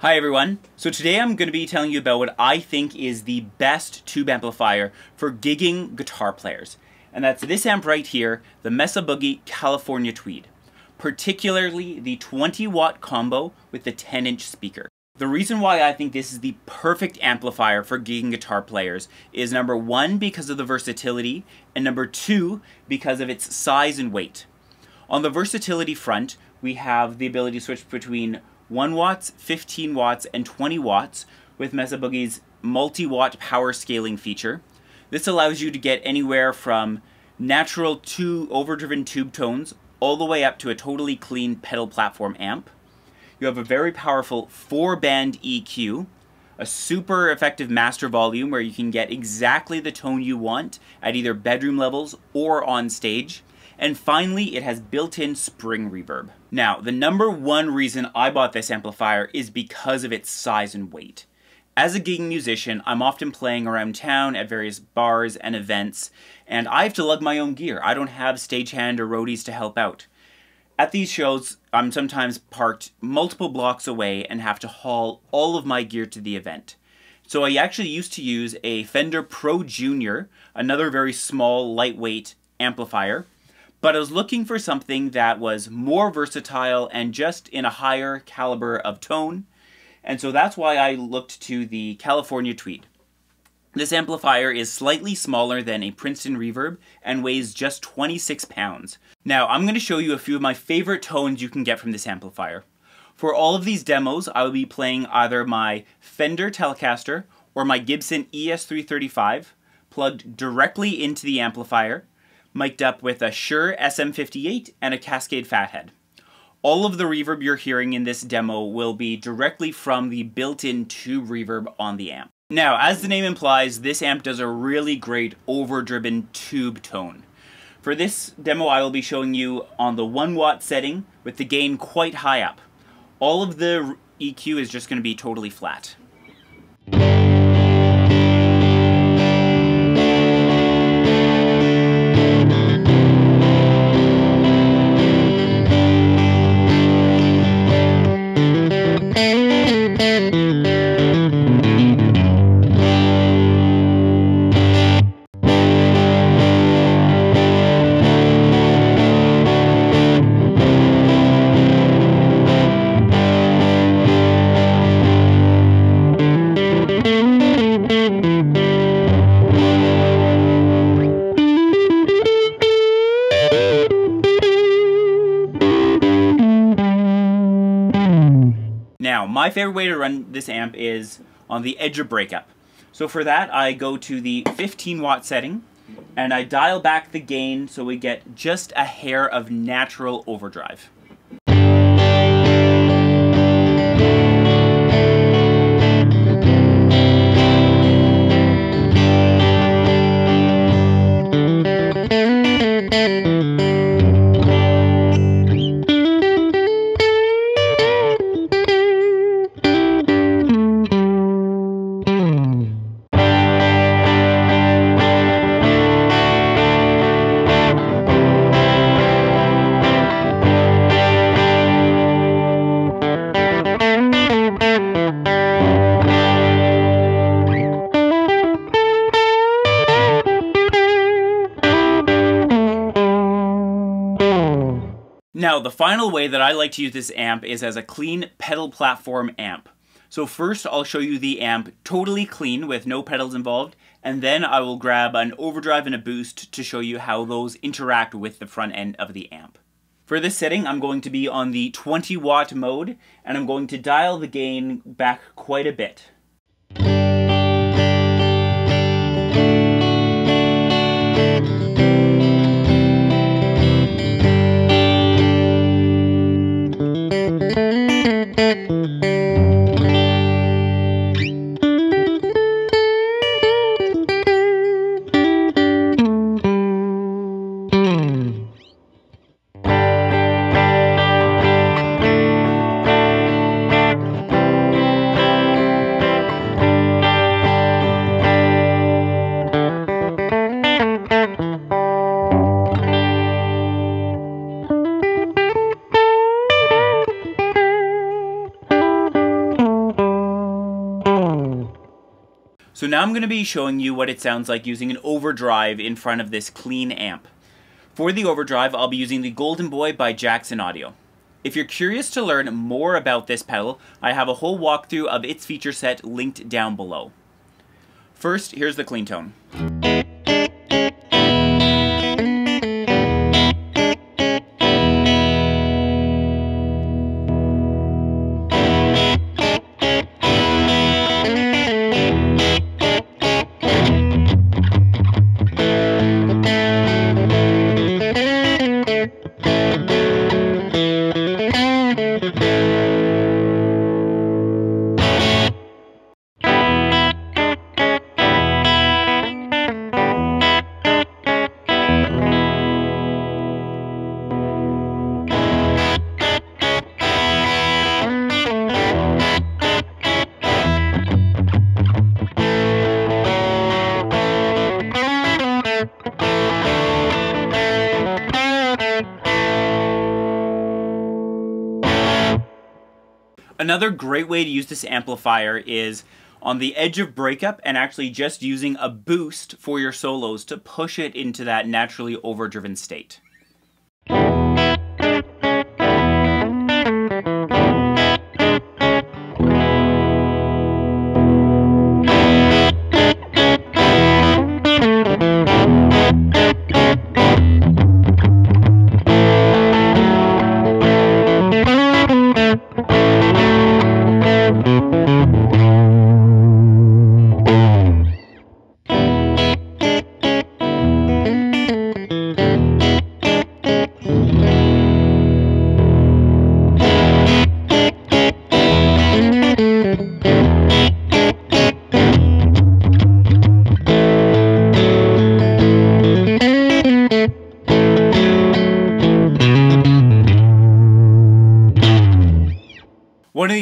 Hi everyone. So today I'm going to be telling you about what I think is the best tube amplifier for gigging guitar players. And that's this amp right here, the Mesa Boogie California Tweed. Particularly the 20 watt combo with the 10 inch speaker. The reason why I think this is the perfect amplifier for gigging guitar players is number one, because of the versatility, and number two, because of its size and weight. On the versatility front, we have the ability to switch between 1 watts, 15 watts, and 20 watts with Mesa Boogie's multi-watt power scaling feature. This allows you to get anywhere from natural to overdriven tube tones all the way up to a totally clean pedal platform amp. You have a very powerful 4-band EQ, a super effective master volume where you can get exactly the tone you want at either bedroom levels or on stage. And finally, it has built-in spring reverb. Now, the number one reason I bought this amplifier is because of its size and weight. As a gigging musician, I'm often playing around town at various bars and events, and I have to lug my own gear. I don't have stagehand or roadies to help out. At these shows, I'm sometimes parked multiple blocks away and have to haul all of my gear to the event. So I actually used to use a Fender Pro Junior, another very small, lightweight amplifier, but I was looking for something that was more versatile and just in a higher caliber of tone. And so that's why I looked to the California Tweed. This amplifier is slightly smaller than a Princeton Reverb and weighs just 26 pounds. Now, I'm going to show you a few of my favorite tones you can get from this amplifier. For all of these demos, I will be playing either my Fender Telecaster or my Gibson ES335 plugged directly into the amplifier mic'd up with a Shure SM58 and a Cascade Fathead. All of the reverb you're hearing in this demo will be directly from the built-in tube reverb on the amp. Now, as the name implies, this amp does a really great overdriven tube tone. For this demo, I will be showing you on the 1 watt setting with the gain quite high up. All of the EQ is just going to be totally flat. Now, my favorite way to run this amp is on the edge of breakup. So for that, I go to the 15 watt setting, and I dial back the gain so we get just a hair of natural overdrive. Now, the final way that I like to use this amp is as a clean pedal platform amp. So first I'll show you the amp totally clean with no pedals involved, and then I will grab an overdrive and a boost to show you how those interact with the front end of the amp. For this setting, I'm going to be on the 20 watt mode, and I'm going to dial the gain back quite a bit. I'm going to be showing you what it sounds like using an overdrive in front of this clean amp. For the overdrive, I'll be using the Golden Boy by Jackson Audio. If you're curious to learn more about this pedal, I have a whole walkthrough of its feature set linked down below. First, here's the clean tone. Another great way to use this amplifier is on the edge of breakup and actually just using a boost for your solos to push it into that naturally overdriven state.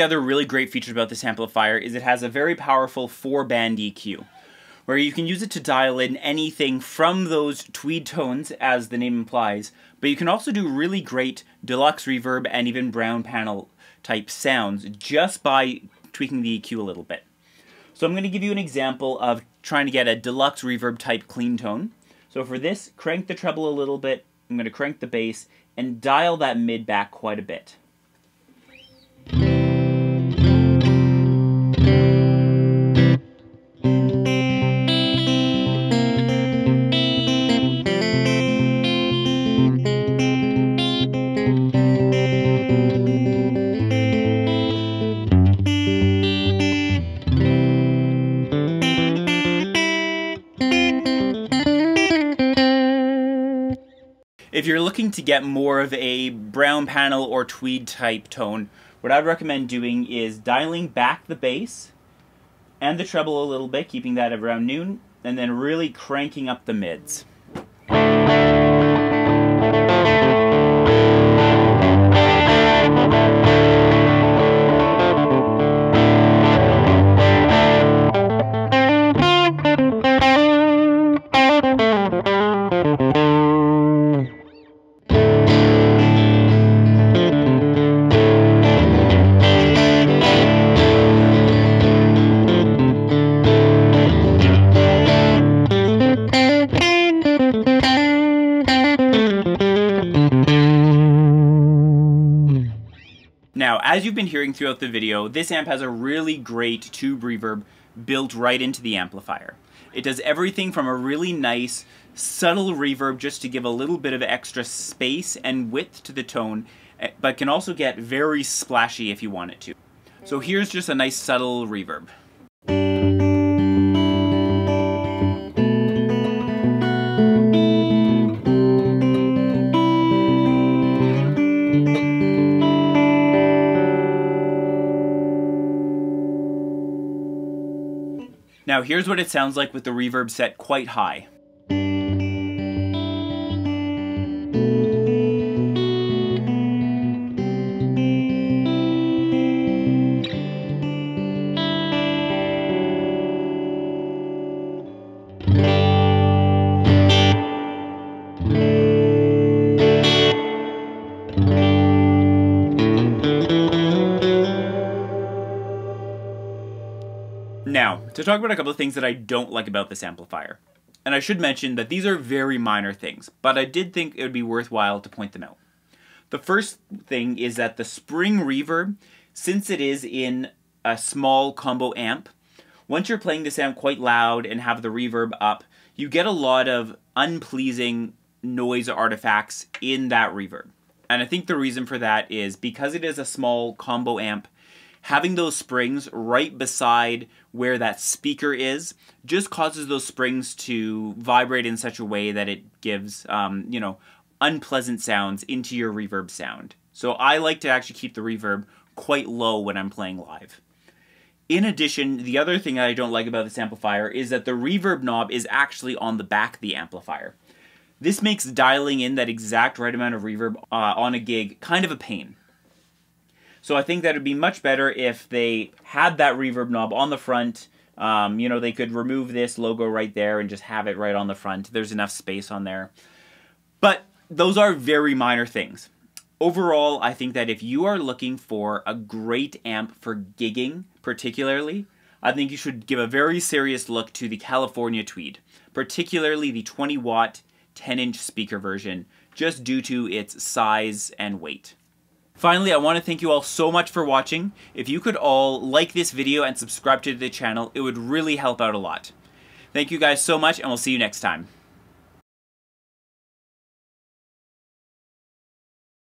The other really great features about this amplifier is it has a very powerful 4-band EQ, where you can use it to dial in anything from those tweed tones, as the name implies, but you can also do really great deluxe reverb and even brown panel type sounds just by tweaking the EQ a little bit. So I'm going to give you an example of trying to get a deluxe reverb type clean tone. So for this, crank the treble a little bit, I'm going to crank the bass, and dial that mid back quite a bit. If you're looking to get more of a brown panel or tweed type tone, what I'd recommend doing is dialing back the bass and the treble a little bit, keeping that around noon, and then really cranking up the mids. As you've been hearing throughout the video, this amp has a really great tube reverb built right into the amplifier. It does everything from a really nice, subtle reverb just to give a little bit of extra space and width to the tone, eh, but can also get very splashy if you want it to. So here's just a nice subtle reverb. Now here's what it sounds like with the reverb set quite high. To talk about a couple of things that I don't like about this amplifier. And I should mention that these are very minor things, but I did think it would be worthwhile to point them out. The first thing is that the spring reverb, since it is in a small combo amp, once you're playing this amp quite loud and have the reverb up, you get a lot of unpleasing noise artifacts in that reverb. And I think the reason for that is because it is a small combo amp, having those springs right beside where that speaker is just causes those springs to vibrate in such a way that it gives, um, you know, unpleasant sounds into your reverb sound. So I like to actually keep the reverb quite low when I'm playing live. In addition, the other thing that I don't like about this amplifier is that the reverb knob is actually on the back of the amplifier. This makes dialing in that exact right amount of reverb uh, on a gig kind of a pain. So I think that it'd be much better if they had that reverb knob on the front. Um, you know, they could remove this logo right there and just have it right on the front. There's enough space on there. But those are very minor things. Overall, I think that if you are looking for a great amp for gigging, particularly, I think you should give a very serious look to the California Tweed, particularly the 20 watt 10 inch speaker version, just due to its size and weight. Finally, I want to thank you all so much for watching. If you could all like this video and subscribe to the channel, it would really help out a lot. Thank you guys so much, and we'll see you next time.